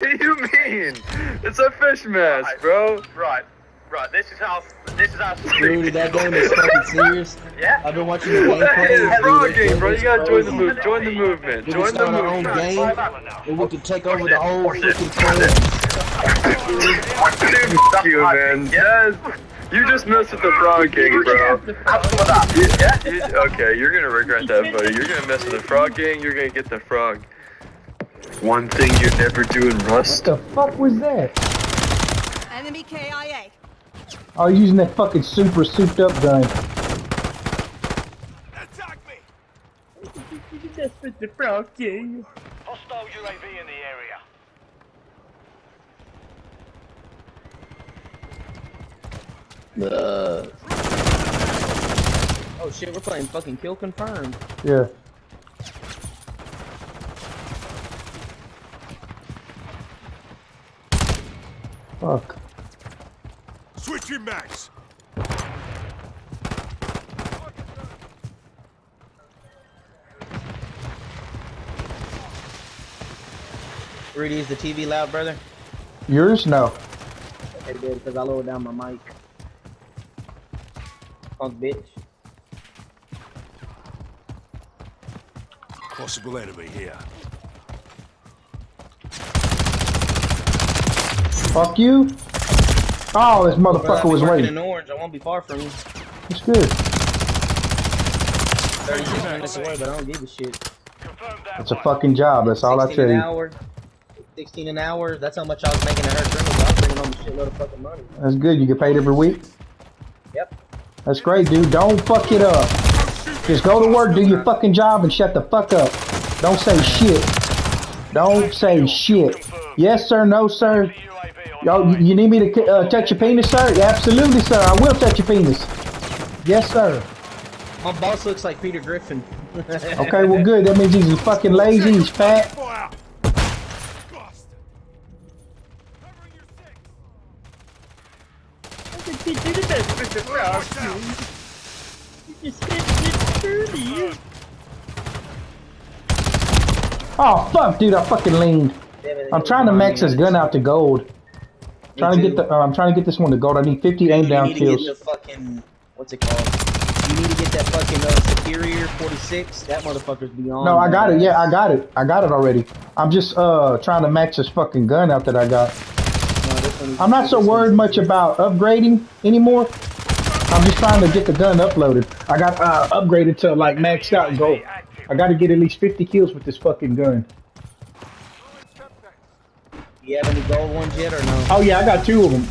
What do you mean? It's a fish mask, Right. bro. Right, right. This is how. This is how. Dude, that game is fucking serious. Yeah. I've been watching the Hey, gameplay. it's dude, frog that game, bro. You gotta join the move. Join the movement. We Join can the start our own movement. game, and we can take over the whole freaking planet. Fuck you, man. Yes. You just messed with the frog king, bro. Have some of that. You- you- okay, you're gonna regret that, buddy. You're gonna mess with the frog gang. You're gonna get the frog. One thing you never do in What Rust. the fuck was that? Enemy KIA. Oh, using that fucking super souped up gun. Attack me! That's with the frog game. Hostile UAV in the area. Uh. Oh shit, we're playing fucking kill confirmed. Yeah. Fuck. Switching mags! Rudy, is the TV loud, brother? Yours? No. Okay, good, because I lowered down my mic. Punk bitch. Possible enemy here. Fuck you. Oh, this motherfucker be was working waiting. in orange. I won't be far from you. It's good. 36 minutes away, but I don't give a shit. Confirm that. It's a fucking job. That's all I 16 tell an you. hour. 16 an hour. That's how much I was making at her criminals. I was bringing home a shitload of fucking money. That's good. You get paid every week. Yep. That's great, dude. Don't fuck it up. Just go to work, do your fucking job, and shut the fuck up. Don't say shit. Don't say shit. Yes, sir. No, sir. Yo, you, need me to uh, touch your penis, sir? Yeah, absolutely, sir. I will touch your penis. Yes, sir. My boss looks like Peter Griffin. Okay, well, good. That means he's a fucking lazy. He's fat. Fire! Ghost! Covering your six! Watch out! Oh, fuck, dude. I fucking leaned. I'm trying to max this gun out to gold. Trying to get the. Uh, I'm trying to get this one to gold. I need 50 aim you down need to get kills. the fucking what's it called? You need to get that fucking uh, Superi 46. That motherfucker's beyond. No, I got it. Yeah, I got it. I got it already. I'm just uh trying to match this fucking gun out that I got. No, I'm not so worried much about upgrading anymore. I'm just trying to get the gun uploaded. I got uh, upgraded to like maxed out gold. I got to get at least 50 kills with this fucking gun. You have any gold ones yet or no? Oh yeah, I got two of them.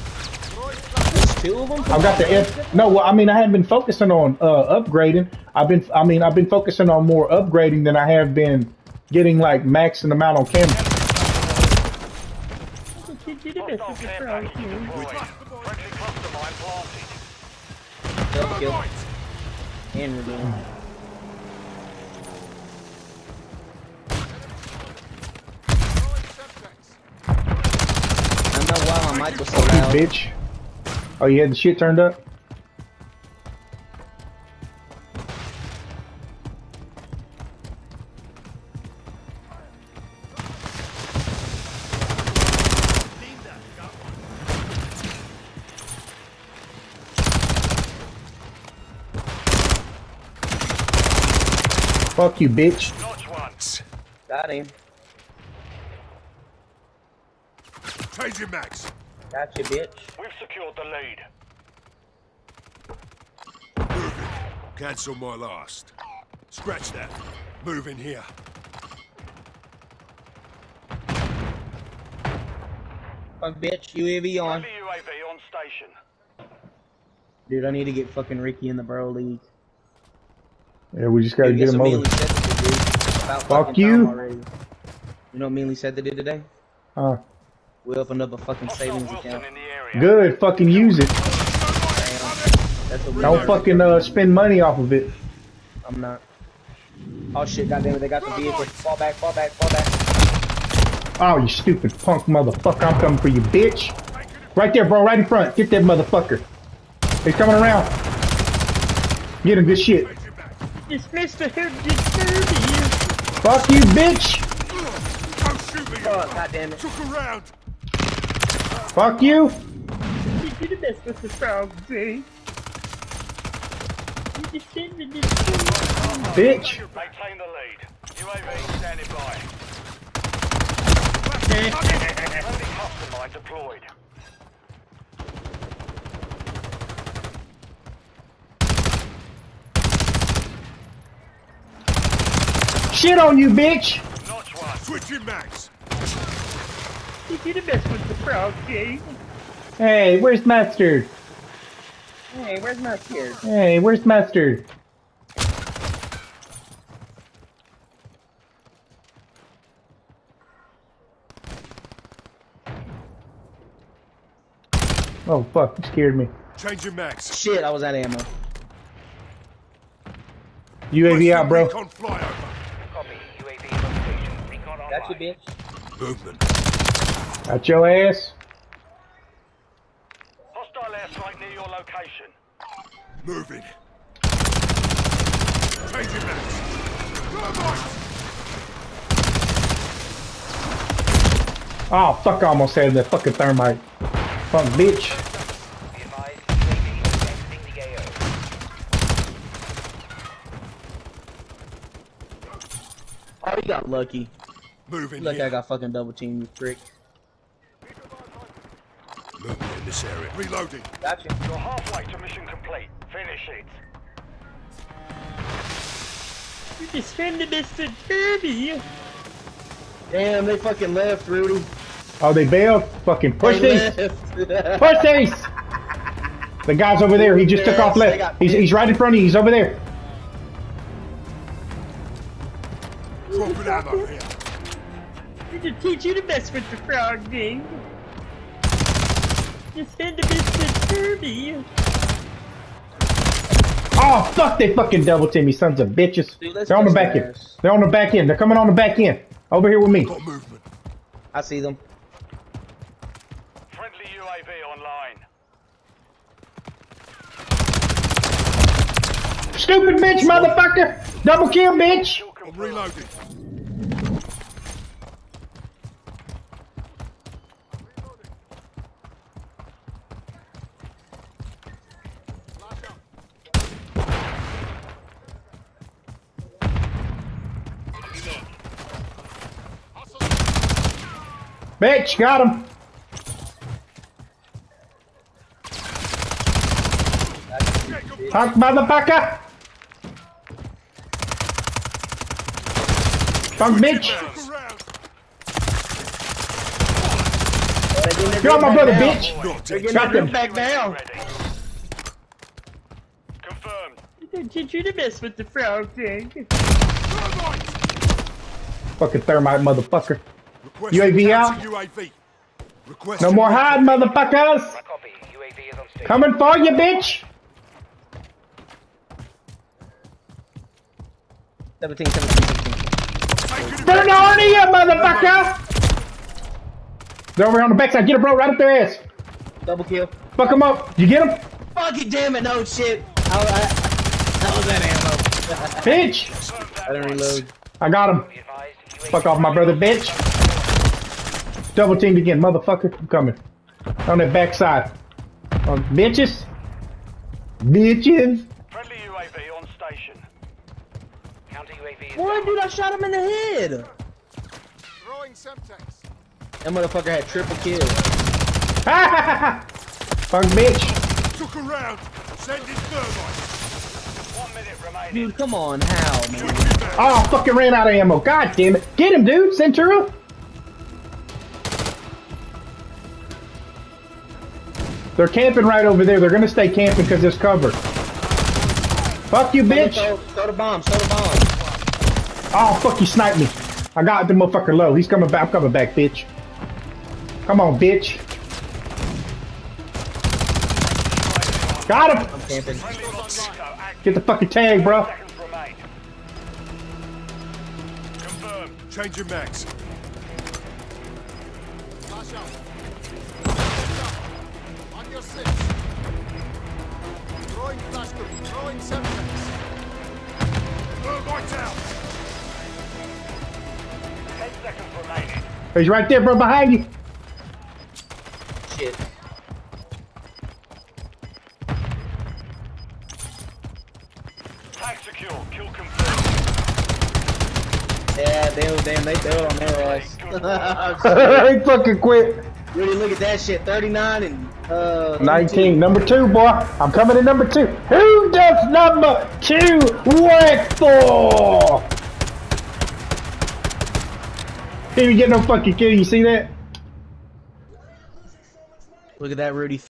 There's two of them. I've got the F. No, well, I mean, I haven't been focusing on uh, upgrading. I've been, I mean, I've been focusing on more upgrading than I have been getting like maxing them out on camera. Hostile care package deployed. Friendly cluster mine planted. Double kill. And we're doing. I don't know why my mic was so You loud. bitch. Oh, you had the shit turned up. Fuck you, bitch. Notch one. Got him. Changing mags! Got you, bitch. We've secured the lead. Cancel my last. Scratch that. Move in here. Fuck, bitch. UAV on. UAV on station. Dude, I need to get fucking Ricky in the Bro League. Yeah, we just gotta Dude, get guess him over. Mealy said to do, dude? About Fuck you. You know what Mealy said to do today? Uh, We opened up a fucking savings account. in the area. good. Fucking use it. Damn. That's what we Don't fucking uh, spend money off of it. I'm not. Oh shit, goddamn it, they got the vehicle. Fall back, fall back, fall back. Oh, you stupid punk motherfucker. I'm coming for you, bitch. Right there, bro. Right in front. Get that motherfucker. He's coming around. Get him good shit. Changing mags! Fuck you, bitch. Don't shoot me! fuck, god damn it. Look around. Fuck you. You do the best with the frog, Jay. You just did the Bitch. Maintain the lead. UAV standing by. Friendly cluster mine deployed. Shit on you, bitch. Notch one. Switching mags. You do the with the frog, Jay. Hey, where's Mustard? Hey, where's my kid? Hey, where's Mustard? Oh fuck, you scared me. Change your max. Shit, I was out of ammo. UAV out, bro. Recon flyover. Copy. UAV on. Recon online. Got you, bitch. Movement. Got your ass. Hostile airstrike near your location. Moving. Changing mags. Oh fuck, I almost had that fucking thermite. Fuck, bitch. Be advised, UAV is exiting the AO. Oh, you got lucky. Moving Lucky I got fucking double teamed, you prick. Movement in this area. Reloading. Got you. You're halfway to mission complete. Finish it. You just spend the Mr. Kirby. Damn, they fucking left, Rudy. Oh, they bailed? Fucking push They these! left. Push these! The guy's over there. He just took off Yes, they got left. He's, he's right in front of you. He's over there. Dropping ammo here. to teach you the best with the frog game. Just spend the Mr. Kirby. Oh, fuck, they fucking double team me, sons of bitches. Dude, They're on the back end. They're on the back end. They're coming on the back end. Over here with me. I see them. Friendly UAV online. Stupid bitch, motherfucker! Double kill, bitch! I'm reloading. Bitch, got him. Fuck, motherfucker! Fuck, bitch! Look. Get on my brother, bitch! Not They're dead. getting Shot them. back down. Confirmed. Did you to mess with the frog thing? Fucking thermite, motherfucker. Requesting UAV out. UAV. No more hiding, recon. motherfuckers! Copy. UAV is on. Coming for you, bitch! 17, 17, 17. Taking Burn it. on you, motherfucker! They're over here on the backside. Get him, bro, right up their ass. Double kill. Fuck him up. You get him? Fuck it, damn it, no shit. I, I, that was that ammo. Bitch! I didn't reload. I got him. Be advised, UAV Fuck off my brother, bitch. Double teamed again, motherfucker. I'm coming. On that backside. Um, bitches. Bitches. Friendly UAV on station. Counter UAV is dude? I shot him in the head. Throwing Semtex. That motherfucker had triple kill. Fuck bitch. Took around. Sending thermite. one minute remaining. Dude, come on, how, man? Oh, I fucking ran out of ammo. God damn it. Get him, dude. Centura. They're camping right over there. They're gonna stay camping because it's covered. Fuck you, bitch. Throw, throw the bomb, throw the bomb. Oh, fuck, you sniped me. I got the motherfucker low. He's coming back. I'm coming back, bitch. Come on, bitch. Got him. I'm camping. Friendly Mosquito active. Get the fucking tag, bro. Seconds remain. Confirmed. Changing mags. On your six. Throwing flash group. Throwing semtex. Thermite out. Ten seconds remaining. He's right there, bro, behind you. Shit. Tag secure. Kill confirmed. Yeah, they were damn, they threw on their ass. he fucking quit. Rudy, look at that shit. 39 and uh 19, number two, boy. I'm coming to number two. Who does number two work for? He didn't get no fucking kill. You see that? Look at that, Rudy.